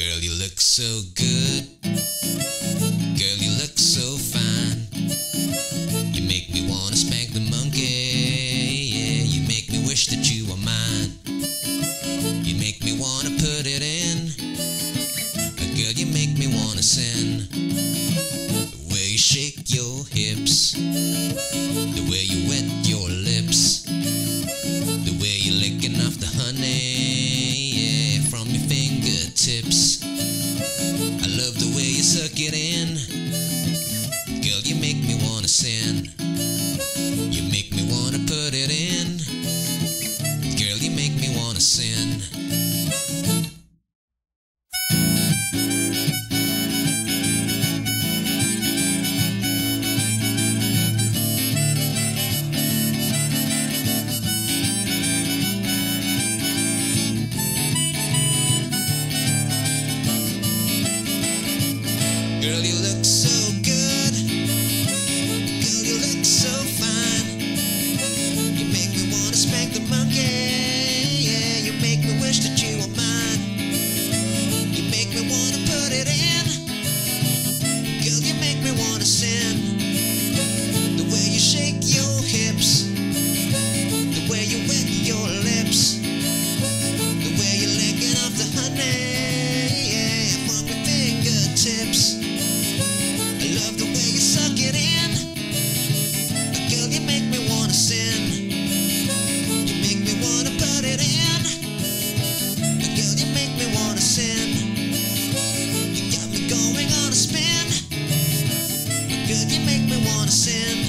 Girl, you look so good. Girl, you look so fine. You make me wanna spank the monkey. Yeah, you make me wish that you were mine. You make me wanna put it in. Girl, you make me wanna sin. The way you shake your hips, the way you wet your lips, the way you're licking off the honey, I love the way you suck it in. Girl, you make me wanna sin. You make me wanna put it in. Girl, you make me wanna sin. Girl, you look so good. Girl, you look so fine. You make me wanna spank the monkey. Yeah, you make me wish that you were mine. You make me wanna put it in. Girl, you make me wanna sin. going on a spin? Could you make me wanna sin?